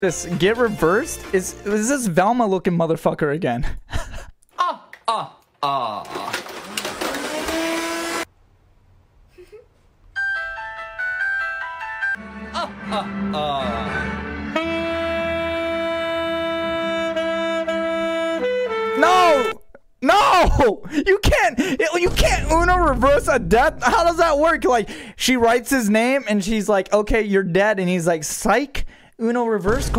This get reversed? Is is this Velma looking motherfucker again? Ah, ah, ah. Ah, ah, ah. No! No! You can't you can't Uno reverse a death. How does that work? Like she writes his name and she's like, "Okay, you're dead." And he's like, "Psych." Uno reverse card.